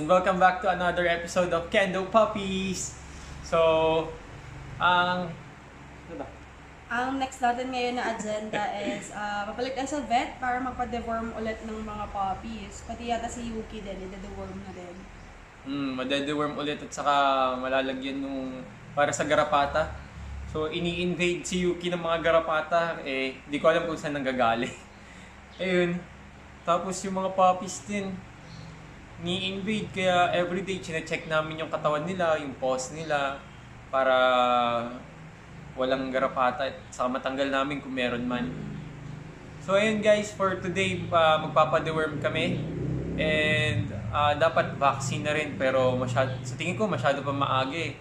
and welcome back to another episode of Kendo Puppies. So, ang ano ba? Ang next natin ngayon na agenda is uh, papalik tayo sa vet para magpa-deworm ulit ng mga puppies. Pati yata si Yuki din, ide-deworm na din. Mm, madede-worm ulit at saka malalagyan nung para sa garapata. So, ini-invade si Yuki ng mga garapata. Eh, di ko alam kung saan nanggagaling. Ayun. Tapos yung mga puppies din, ni-invade. Kaya everyday, chine-check namin yung katawan nila, yung paws nila, para walang garapata at saka matanggal namin kung meron man. So ayun guys, for today uh, magpapa-deworm kami. And uh, dapat vaccine na rin pero masyado, sa tingin ko masyado pa maaga eh.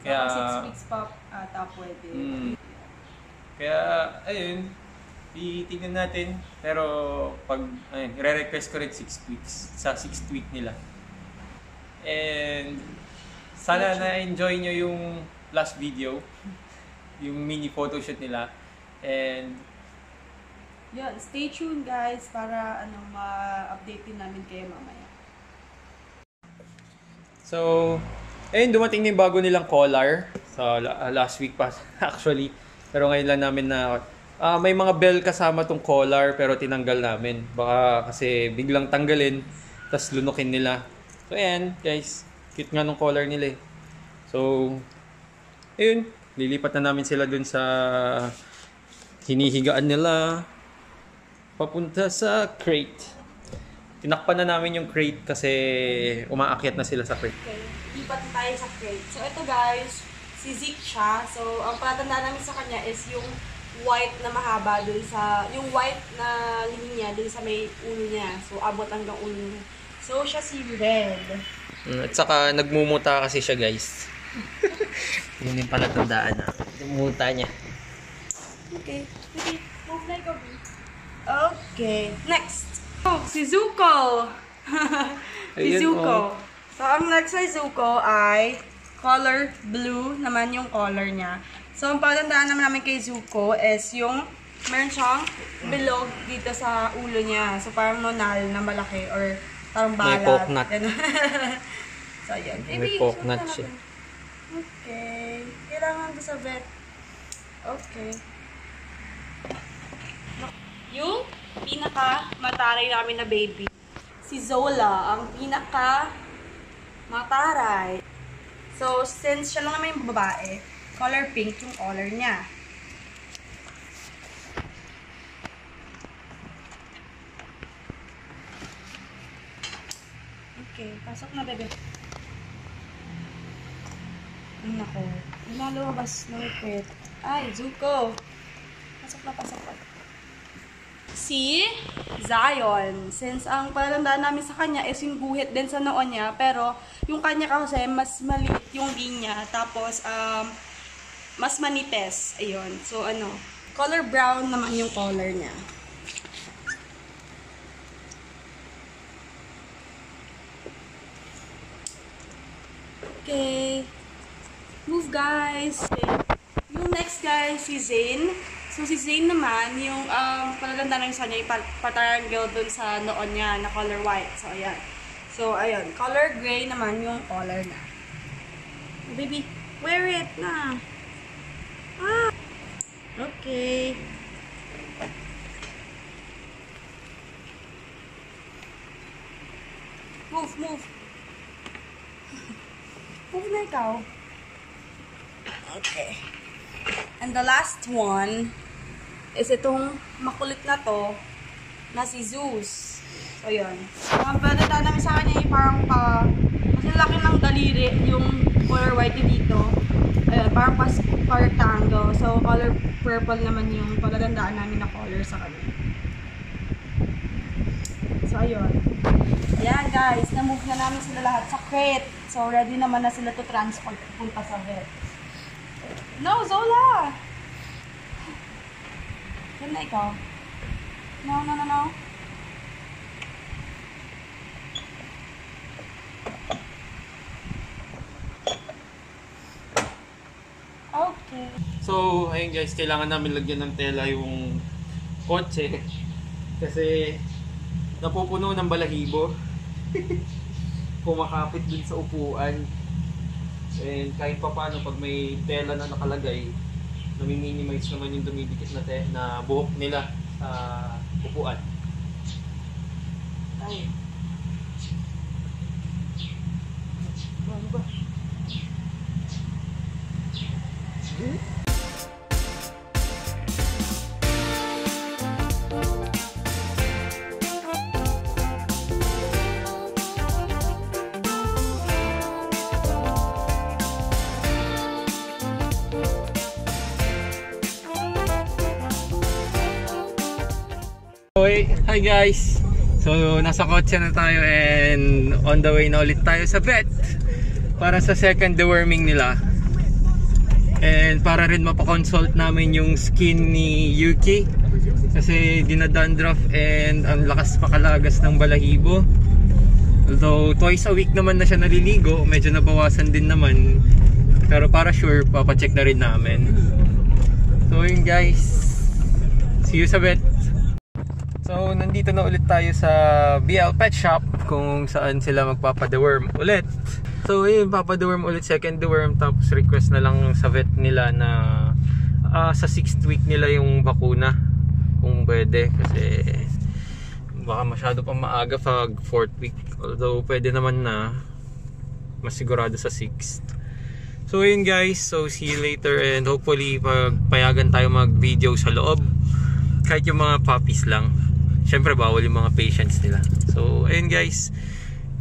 Kaya, Kaya, 6 weeks pa ata pwede. Mm. Kaya, ayun, titignan natin. Pero, pag, ayun, re-request ko rin 6 weeks, sa 6th week nila. And, sana na-enjoy nyo yung last video, yung mini photoshoot nila. And, Yun, stay tuned guys para ano ma-update din namin kayo mamaya. So, ayun, dumating na yung bago nilang collar. So, la- last week pa actually. Pero ngayon lang namin na ah, may mga bell kasama tong collar pero tinanggal namin. Baka kasi biglang tanggalin tas lunukin nila. So, ayan, guys. Cute nga nung collar nila eh. So, ayun. Lilipat na namin sila dun sa hinihigaan nila papunta sa crate. Tinakpan na namin yung crate kasi umaakyat na sila sa crate. Okay, lipat tayo sa crate. So ito guys, si Zeke siya. So ang palatandaan namin sa kanya is yung white na mahaba dun sa, yung white na linya dun sa may ulo niya. So abot hanggang ulo niya. So siya si Red. Mm, At saka nagmumuta kasi siya guys. Yun yung palatandaan na. Nagmumuta niya. Okay. Okay. Move na ikaw, B. Okay. Next. Oh, si Zuko. si Ayun, Zuko. oh. So, ang next kay Zuko ay color blue naman yung color niya. So, ang pagandaan naman namin kay Zuko is yung meron siyang bilog dito sa ulo niya. So, parang nonal na malaki or parang May balat. coconut. Ganun. so, yun. May coconut siya. Okay. Kailangan ko sa vet. Okay. Yung pinaka mataray namin na baby, si Zola, ang pinaka mataray. So, since siya lang naman yung babae, color pink yung color niya. Okay, pasok na bebe. Ay, nako. Lumabas na ipit. Ay, Zuko. Pasok na, pasok na. Si Zion. Since ang palatandaan namin sa kanya is yung guhit din sa noon niya, pero yung kanya kasi mas maliit yung linya, tapos um, mas manites. Ayun. So, ano, color brown naman yung color niya. Okay. Move, guys. Okay. Yung next, guys, si Zane. So, si Zane naman, yung um, palaganda ng isa niya, yung pat- patriangle dun sa noon niya na color white. So, ayan. So, ayun. Color gray naman yung color na. Baby, wear it na. Ah. Okay. Move, move. Move na ikaw. Okay. And the last one is itong makulit na to na si Zeus. So, yun. Ang balita namin sa kanya yung parang pa... Kasi laki ng daliri yung color white dito. Ayun, parang pas, pa rectangle. So, color purple naman yung palatandaan namin na color sa kanya. So, ayun. Ayan, guys. Na-move na namin sila lahat sa crate. So, ready naman na sila to transport punta sa vet. No, Zola! Yan na ikaw. No, no, no, no. Okay. So, ayun guys, kailangan namin lagyan ng tela yung kotse. Kasi napupuno ng balahibo. kumakapit dun sa upuan. And kahit pa paano, pag may tela na nakalagay, nami-minimize naman yung dumidikit na, te- na buhok nila sa upuan. Ay. Ano ba? Okay, hi guys! So, nasa kotse na tayo and on the way na ulit tayo sa vet para sa second deworming nila. And para rin mapakonsult namin yung skin ni Yuki kasi dinadandruff and ang lakas makalagas ng balahibo. Although twice a week naman na siya naliligo, medyo nabawasan din naman. Pero para sure, papacheck na rin namin. So yun guys, see you sa vet! Nandito na ulit tayo sa BL Pet Shop kung saan sila magpapadeworm ulit. So, yun, papadeworm ulit, second deworm tapos request na lang sa vet nila na ah, sa 6th week nila yung bakuna kung pwede kasi baka masyado pa maaga pag 4th week. Although pwede naman na mas sigurado sa 6th So yun guys, so see you later and hopefully pagpayagan tayo mag video sa loob. Kahit yung mga puppies lang syempre bawal yung mga patients nila so ayun guys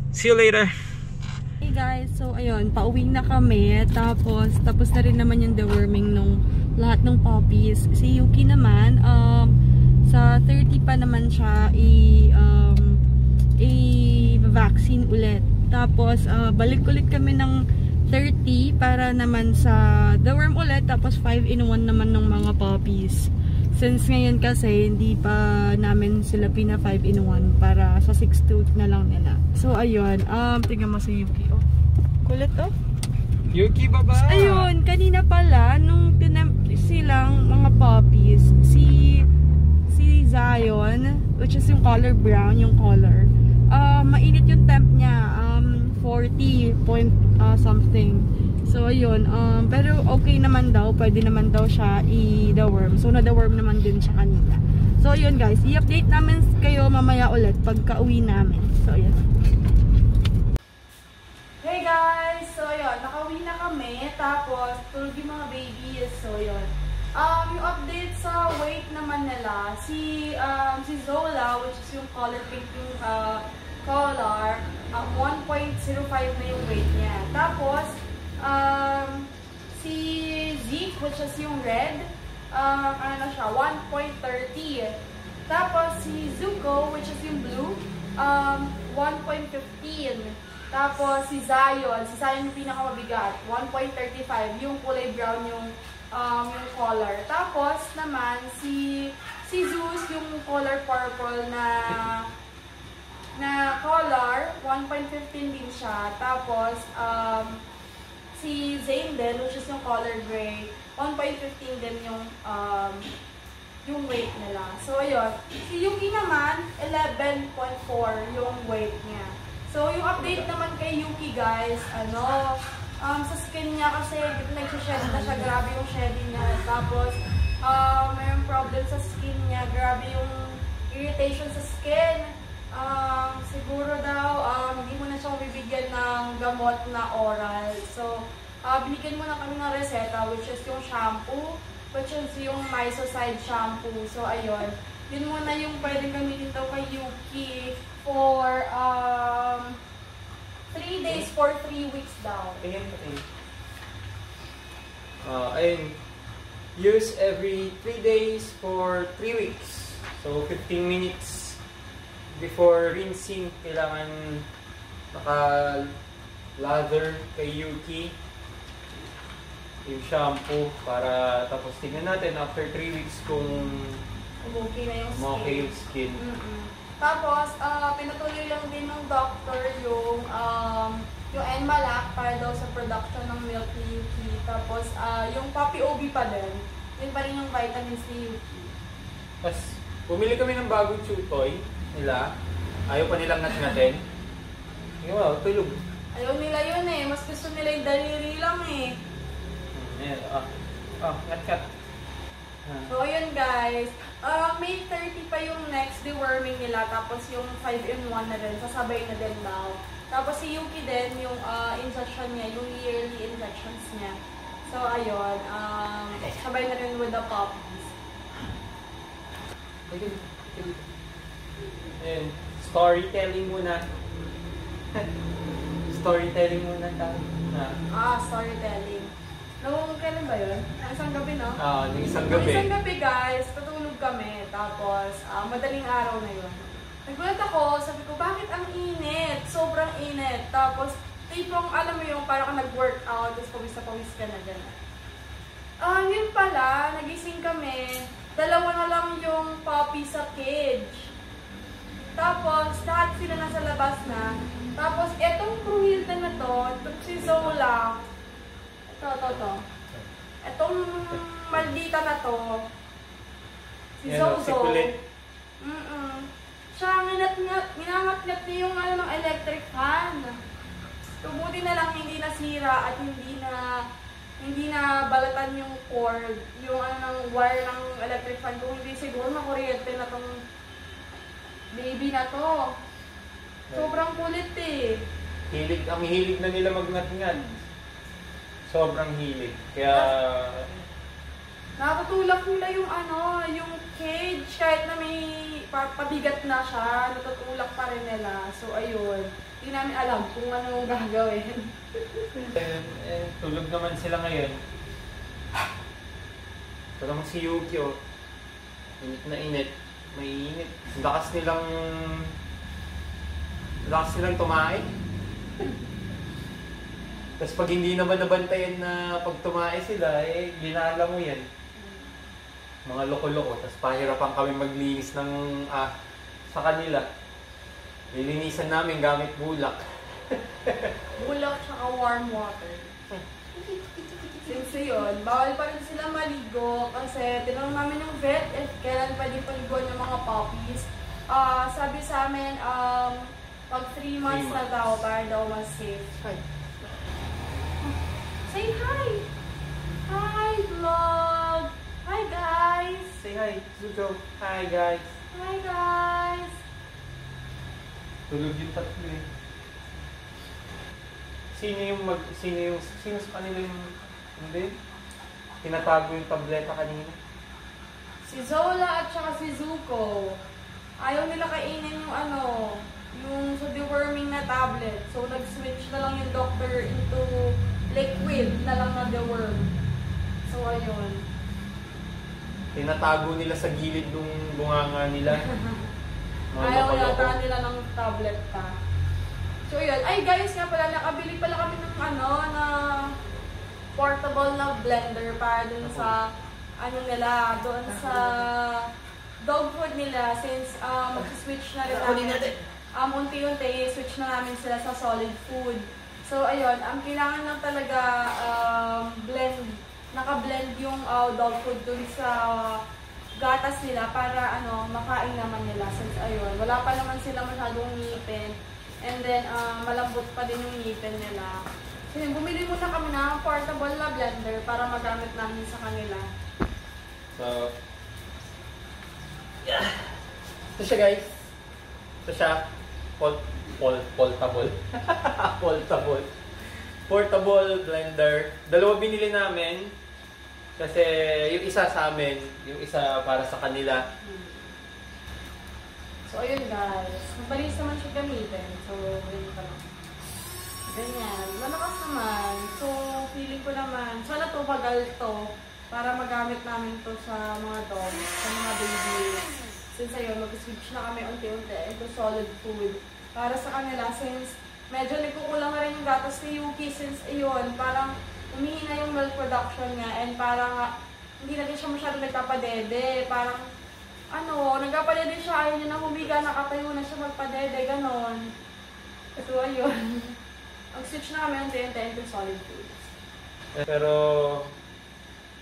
see you later Hey guys, so ayun, pauwi na kami. Tapos, tapos na rin naman yung deworming nung lahat ng puppies. Si Yuki naman, um, sa 30 pa naman siya i, um, i-vaccine ulit. Tapos, ah, balik ulit kami ng 30 para naman sa deworm ulit. Tapos, 5 in 1 naman ng mga puppies. Since ngayon kasi, hindi pa namin sila pina 5 in 1 para sa 6 tooth na lang nila. So, ayun. Um, tingnan mo si Yuki. Oh. Kulit oh. Yuki baba Ayun, kanina pala, nung silang mga puppies, si si Zion, which is yung color brown, yung color, uh, mainit yung temp niya, um, 40 point uh, something. So, ayun. Um, pero okay naman daw. Pwede naman daw siya i-deworm. So, na-deworm naman din siya kanina. So, ayun guys. I-update namin kayo mamaya ulit pagka uwi namin. So, ayun. Hey guys! So, ayun. Nakauwi na kami. Tapos, tulog yung mga babies. So, ayun. Um, yung update sa weight naman nila, si, um, si Zola, which is yung color pink yung uh, color, um, 1.05 na yung weight niya. Tapos, um, si Zeke, which is yung red, um, ano na siya, 1.30. Tapos, si Zuko, which is yung blue, um, 1.15. Tapos, si Zion, si Zion yung pinakamabigat, 1.35. Yung kulay brown yung, um, yung color. Tapos, naman, si, si Zeus, yung color purple na na color, 1.15 din siya. Tapos, um, si Zane din, which is yung color gray, 1.15 din yung um, yung weight nila. So, ayun. Si Yuki naman, 11.4 yung weight niya. So, yung update naman kay Yuki, guys, ano, um, sa skin niya kasi nag-shed na siya, grabe yung shedding niya. Tapos, um, mayroong problem sa skin niya, grabe yung irritation sa skin. Um, siguro daw, um, hindi mo na siya bibigyan ng gamot na oral. So, uh, binigyan mo na kami ng reseta, which is yung shampoo, which is yung Mysocide shampoo. So, ayun. Yun muna yung pwedeng gamitin daw kay Yuki for um, 3 days for 3 weeks daw. Mo tingin. Uh, ayun. Use every 3 days for 3 weeks. So, 15 minutes before rinsing, kailangan naka-lather kay Yuki yung shampoo para tapos tingnan natin after 3 weeks kung Okay na yung skin. okay yung skin. Mm-mm. Tapos, ah, pinatuloy lang din ng doctor yung um, yung Enmalak para daw sa production ng milk ni Yuki. Tapos, ah, yung Papi OB pa din. Yun pa rin yung vitamins ni Yuki. Tapos, bumili kami ng bagong chew toy nila. Ayaw pa nilang nat natin. Yung wow, tulog. Ayaw nila yun eh. Mas gusto nila yung daliri lang eh. Hmm, Ayan, ah. Ah, cut, cut. Ah. So, ayun guys. Uh, May 30 pa yung next deworming nila. Tapos yung 5 in 1 na din. Sasabay na din daw. Tapos si Yuki din, yung ah, injection niya, yung yearly injections niya. So, ayun. Um, sabay na rin with the puppies. Ayun, storytelling muna. storytelling muna tayo. Ah, Ah, storytelling. Nung kailan ba yun? Ang Isang gabi, no? ah, yung isang Nung gabi. isang gabi, guys, tutulog kami. Tapos, ah, madaling araw na yun. Nagulat ako, sabi ko, bakit ang init? Sobrang init. Tapos, tipong, alam mo yung parang nag-workout, tapos pawis na pawis ka na gano'n. Ah, yun pala, nagising kami. Dalawa na lang yung puppy sa cage. Tapos, lahat sila nasa labas na. Tapos, etong Pruhilton na to, itong si Zola, ito, ito, ito. Etong maldita na to, si oh, si Zozo. Kulit. Mm-mm. Siya, nginat-ngat, ginangat-ngat niya yung ano ng electric fan. Tubuti na lang hindi nasira at hindi na hindi na balatan yung cord, yung ano wire ng electric fan. Kung hindi siguro makuryente na tong baby na to. Sobrang kulit eh. Hilig, ang hilig na nila magngat-ngat. Sobrang hilig. Kaya, Nakatulak nila yung ano, yung cage, kahit na may pa- pabigat na siya, natutulak pa rin nila. So, ayun. Hindi namin alam kung ano yung gagawin. eh, eh, tulog naman sila ngayon. Ito naman si Yuki, oh. Init na init. May init. Lakas nilang... Lakas nilang tumae. Tapos pag hindi naman nabantayan na pag tumae sila, eh, ginala mo yan. Mga loko-loko. Tapos pahirapan kami maglinis ng ah, sa kanila. Lilinisan namin gamit bulak. Bulak tsaka warm water. Since yun, bawal pa rin sila maligo kasi tinanong namin yung vet if kailan pwede paliguan yung mga puppies. Ah, sabi sa amin, um, pag 3 months, na months. daw, para daw mas safe. Say hi! Hi, vlog! Hi, guys! Say hi, Zuko. Hi, guys. Hi, guys! Tulog yung tatlo eh. Sino yung mag... Sino yung... Sino sa kanila yung... Hindi? Tinatago yung tableta kanina. Si Zola at saka si Zuko, ayaw nila kainin yung ano, yung sa deworming na tablet. So, nag-switch na lang yung doctor into liquid na lang na deworm. So, ayun. Tinatago nila sa gilid ng bunganga nila. Mga Ayaw yata nila ng tablet pa. So, yun. Ay, guys, nga pala, nakabili pala kami ng ano, na portable na blender para dun sa, ano nila, doon sa dog food nila since um, switch na rin namin. Um, unti-unti, switch na namin sila sa solid food. So, ayun, ang kailangan lang talaga um, blend, naka-blend yung uh, dog food dun sa gatas nila para ano, makain naman nila. Since ayun, wala pa naman sila masyadong ngipin. And then, uh, malambot pa din yung ngipin nila. So, yun, bumili muna kami ng portable na blender para magamit namin sa kanila. So... Yeah. Ito siya guys. Ito siya. Pol... Pol... Portable. Portable. Portable blender. Dalawa binili namin. Kasi yung isa sa amin, yung isa para sa kanila. So, ayun guys. Mabalis naman siya gamitin. So, yun pa lang. Ganyan. Malakas naman. So, feeling ko naman, sana to bagal to para magamit namin to sa mga dogs, sa mga babies. Since ayun, mag-switch na kami unti-unti into solid food. Para sa kanila, since medyo nagkukulang na rin yung gatas ni Yuki since ayun, parang umihina yung milk production niya and parang ah, hindi na din siya masyado nagpapadede. Parang ano, nagpapadede siya, ayaw niya na humiga, nakatayo na siya magpadede, ganon. So, ayun. Mag-switch na kami unti-unti into solid food. Pero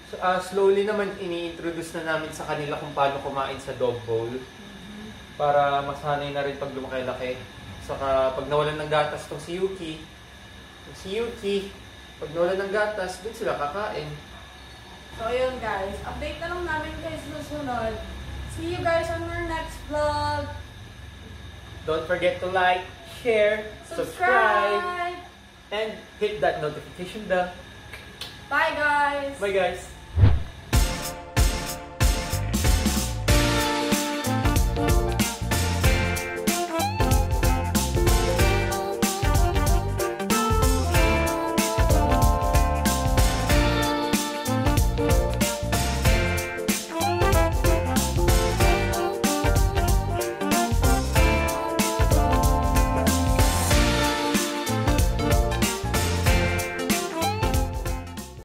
so, ah, slowly naman ini-introduce na namin sa kanila kung paano kumain sa dog bowl. Para masanay na rin pag lumaki-laki. Saka pag nawalan ng gatas tong si Yuki, tong si Yuki, pag nawalan ng gatas, dun sila kakain. So, yun guys. Update na lang namin guys susunod. See you guys on our next vlog. Don't forget to like, share, subscribe, Subscribe. And hit that notification bell. Bye guys. Bye guys!